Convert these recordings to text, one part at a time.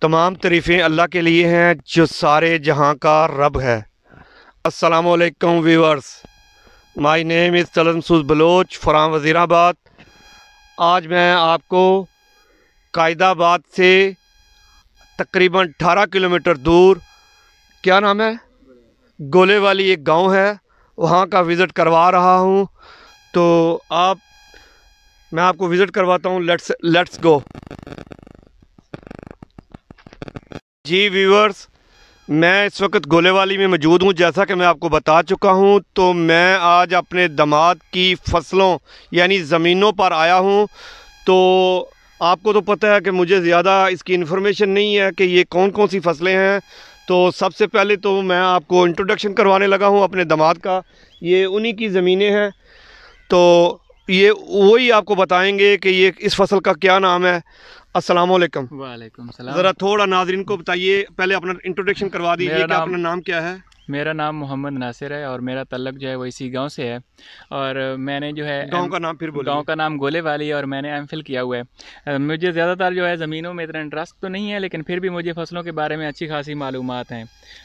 تمام تعریفیں اللہ کے لیے ہیں جو سارے جہاں کا رب ہے۔ السلام علیکم ویورز، مائی نیم از تلنسوز بلوچ فرام وزیر آباد۔ آج میں آپ کو قائد آباد سے تقریباً اٹھارہ کلومیٹر دور، کیا نام ہے؟ گولے والی ایک گاؤں ہے، وہاں کا وزٹ کروا رہا ہوں۔ تو آپ، میں آپ کو وزٹ کرواتا ہوں، لیٹس لیٹس گو۔ جی ویورز میں اس وقت گولے والی میں موجود ہوں۔ جیسا کہ میں آپ کو بتا چکا ہوں، تو میں آج اپنے دماد کی فصلوں یعنی زمینوں پر آیا ہوں۔ تو آپ کو تو پتہ ہے کہ مجھے زیادہ اس کی انفارمیشن نہیں ہے کہ یہ کون کون سی فصلیں ہیں۔ تو سب سے پہلے تو میں آپ کو انٹروڈکشن کروانے لگا ہوں اپنے دماد کا۔ یہ انہی کی زمینیں ہیں۔ تو یہ وہی آپ کو بتائیں گے کہ یہ اس فصل کا کیا نام ہے۔ السلام علیکم۔ وعلیکم السلام۔ ذرا تھوڑا ناظرین کو بتائیے پہلے اپنا انٹروڈکشن کروا دیجیے کہ اپنا نام کیا ہے۔ میرا نام محمد ناصر ہے اور میرا تعلق جو ہے وہ اسی گاؤں سے ہے اور میں نے جو ہے گاؤں کا نام پھر بولا گاؤں کا نام گولے والی اور میں نے ایم فل کیا ہوا ہے۔ مجھے زیادہ تر جو ہے زمینوں میں اتنا انٹرسٹ تو نہیں ہے لیکن پھر بھی مجھے فصلوں کے بارے میں اچھی خاصی معلومات ہیں۔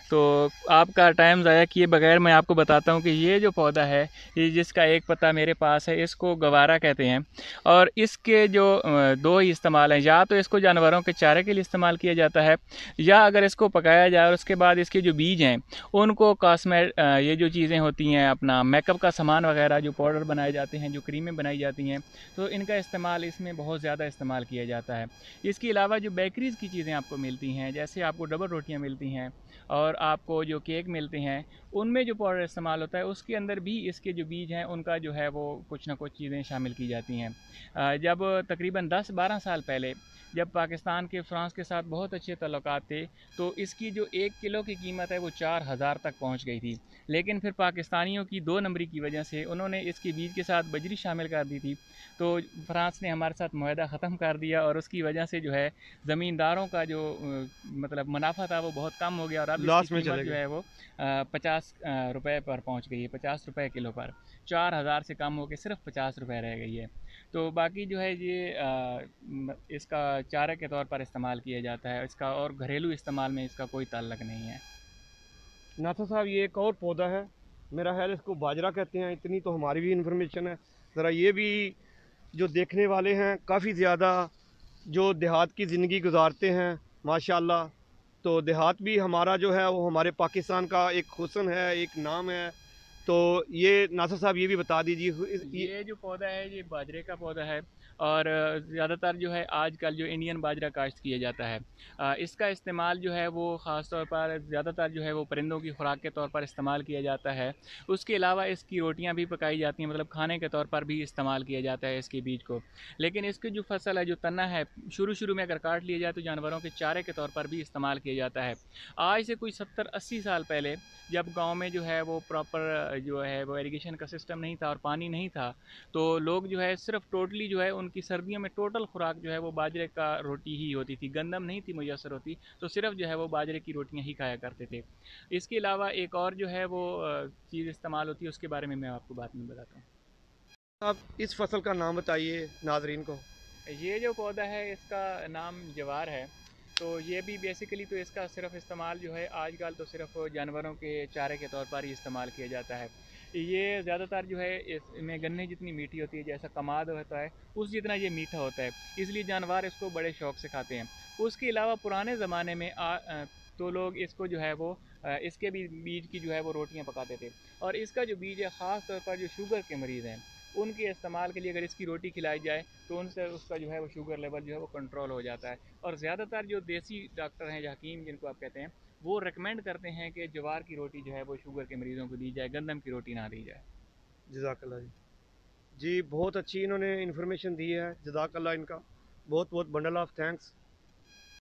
تو آپ کا ٹائم ضائع کیے بغیر میں آپ کو بتاتا ہوں کہ یہ جو پودا ہے یہ جس کا ایک پتہ میرے پاس ہے اس کو گوارا کہتے ہیں۔ اور اس کے جو دو ہی استعمال ہیں یا تو اس کو جانوروں کے چارے کے لیے استعمال کیا جاتا ہے یا اگر اس کو پکایا جائے اور اس کے بعد اس کے جو بیج ہیں ان ان کو کاسمیٹ یہ جو چیزیں ہوتی ہیں، اپنا میک اپ کا سامان وغیرہ جو پاؤڈر بنائے جاتے ہیں، جو کریمیں بنائی جاتی ہیں، تو ان کا استعمال اس میں بہت زیادہ استعمال کیا جاتا ہے۔ اس کے علاوہ جو بیکریز کی چیزیں آپ کو ملتی ہیں، جیسے آپ کو ڈبل روٹیاں ملتی ہیں اور آپ کو جو کیک ملتے ہیں، ان میں جو پاؤڈر استعمال ہوتا ہے، اس کے اندر بھی اس کے جو بیج ہیں، ان کا جو ہے وہ کچھ نہ کچھ چیزیں شامل کی جاتی ہیں۔ جب تقریباً دس بارہ سال پہلے جب پاکستان کے، فرانس کے ساتھ بہت اچھے تعلقات تھے، تو اس کی جو ایک کلو کی قیمت ہے، وہ چار ہزار تک پہنچ گئی تھی۔ لیکن پھر پاکستانیوں کی دو نمبری کی وجہ سے انہوں نے اس کے بیج کے ساتھ بجری شامل کر دی تھی۔ تو فرانس نے ہمارے ساتھ معاہدہ ختم کر دیا اور اس کی وجہ سے جو ہے زمینداروں کا جو مطلب منافع تھا وہ بہت کم ہو گیا اور اب اس کی قیمت جو ہے وہ پچاس روپے پر پہنچ گئی ہے۔ پچاس روپے کلو پر۔ چار ہزار سے کم ہو کے صرف پچاس روپے رہ گئی ہے۔ تو باقی جو ہے یہ اس کا چارہ کے طور پر استعمال کیا جاتا ہے۔ اس کا اور گھریلو استعمال میں اس کا کوئی تعلق نہیں ہے۔ ناتھا صاحب، یہ ایک اور پودا ہے۔ میرا خیال اس کو باجرہ کہتے ہیں، اتنی تو ہماری بھی انفارمیشن ہے۔ ذرا یہ بھی جو دیکھنے والے ہیں، کافی زیادہ جو دیہات کی زندگی گزارتے ہیں، ماشاءاللہ۔ تو دیہات بھی ہمارا جو ہے، وہ ہمارے پاکستان کا ایک حسن ہے، ایک نام ہے۔ تو یہ ناصر صاحب، یہ بھی بتا دیجیے۔ یہ جو پودا ہے، یہ باجرے کا پودا ہے۔ اور زیادہ تر جو ہے آج کل جو انڈین باجرہ کاشت کیا جاتا ہے۔ اس کا استعمال جو ہے وہ خاص طور پر زیادہ تر جو ہے وہ پرندوں کی خوراک کے طور پر استعمال کیا جاتا ہے۔ اس کے علاوہ اس کی روٹیاں بھی پکائی جاتی ہیں مطلب کھانے کے طور پر بھی استعمال کیا جاتا ہے اس کے بیج کو۔ لیکن اس کی جو فصل ہے، جو تنا ہے، شروع شروع میں اگر کاٹ لیا جائے تو جانوروں کے چارے کے طور پر بھی استعمال کیا جاتا ہے۔ آج سے کوئی ستر اسی سال پہلے جب گاؤں میں جو ہے وہ پراپر جو ہے وہ ایریگیشن کا سسٹم نہیں تھا اور پانی نہیں تھا، تو لوگ جو ہے صرف ٹوٹلی جو ہے ان ان کی سردیوں میں ٹوٹل خوراک جو ہے وہ باجرے کا روٹی ہی ہوتی تھی گندم نہیں تھی میسر ہوتی تو صرف جو ہے وہ باجرے کی روٹیاں ہی کھایا کرتے تھے۔ اس کے علاوہ ایک اور جو ہے وہ چیز استعمال ہوتی ہے اس کے بارے میں میں آپ کو بات میں بتاتا ہوں۔ آپ اس فصل کا نام بتائیے ناظرین کو۔ یہ جو پودا ہے اس کا نام جوار ہے۔ تو یہ بھی بیسیکلی تو اس کا صرف استعمال جو ہے آج کل تو صرف جانوروں کے چارے کے طور پر ہی استعمال کیا جاتا ہے۔ یہ زیادہ تر جو ہے اس میں گنے جتنی میٹھی ہوتی ہے، جیسا کماد ہوتا ہے، اس جتنا یہ میٹھا ہوتا ہے۔ اس لیے جانور اس کو بڑے شوق سے کھاتے ہیں۔ اس کے علاوہ پرانے زمانے میں آ تو لوگ اس کو جو ہے وہ اس کے بھی بیج کی جو ہے وہ روٹیاں پکاتے تھے۔ اور اس کا جو بیج ہے، خاص طور پر جو شوگر کے مریض ہیں ان کے استعمال کے لیے اگر اس کی روٹی کھلائی جائے تو ان سے اس کا جو ہے وہ شوگر لیول جو ہے وہ کنٹرول ہو جاتا ہے۔ اور زیادہ تر جو دیسی ڈاکٹر ہیں یا حکیم جن کو آپ کہتے ہیں، وہ ریکمینڈ کرتے ہیں کہ جوار کی روٹی جو ہے وہ شوگر کے مریضوں کو دی جائے، گندم کی روٹی نہ دی جائے۔ جزاک اللہ جی۔ جی بہت اچھی انہوں نے انفارمیشن دی ہے، جزاک اللہ ان کا۔ بہت بہت بنڈل آف تھینکس